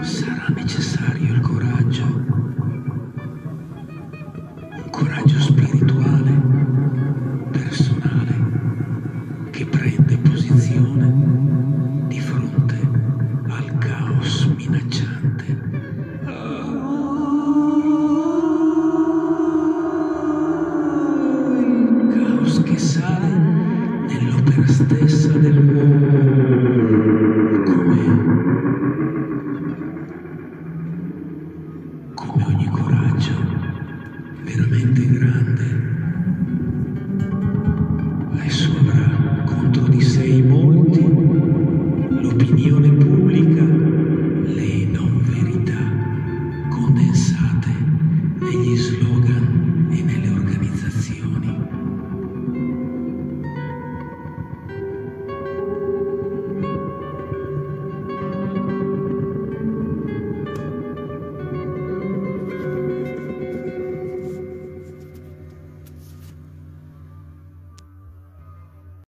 Sarà necessario il coraggio, un coraggio spirituale, personale, che prende posizione. tristezza del mondo. Come, come ogni coraggio veramente grande hai sopra contro di sé i molti l'opinione pubblica